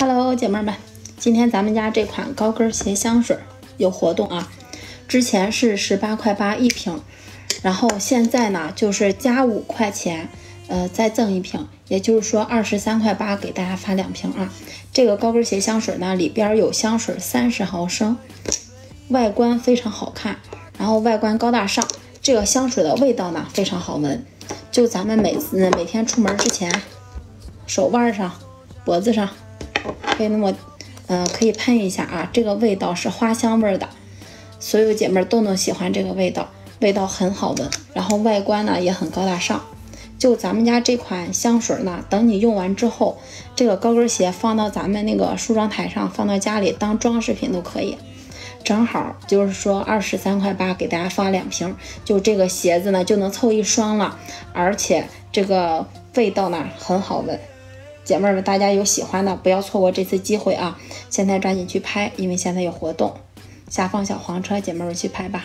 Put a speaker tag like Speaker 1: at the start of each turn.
Speaker 1: Hello，姐妹们，今天咱们家这款高跟鞋香水有活动啊！之前是十八块八一瓶，然后现在呢就是加五块钱，呃，再赠一瓶，也就是说二十三块八给大家发两瓶啊！这个高跟鞋香水呢里边有香水三十毫升，外观非常好看，然后外观高大上，这个香水的味道呢非常好闻，就咱们每次每天出门之前，手腕上、脖子上。可以那么，嗯，可以喷一下啊，这个味道是花香味的，所有姐妹都能喜欢这个味道，味道很好闻，然后外观呢也很高大上。就咱们家这款香水呢，等你用完之后，这个高跟鞋放到咱们那个梳妆台上，放到家里当装饰品都可以。正好就是说二十三块八给大家发两瓶，就这个鞋子呢就能凑一双了，而且这个味道呢很好闻。姐妹们，大家有喜欢的，不要错过这次机会啊！现在抓紧去拍，因为现在有活动。下方小黄车，姐妹们去拍吧。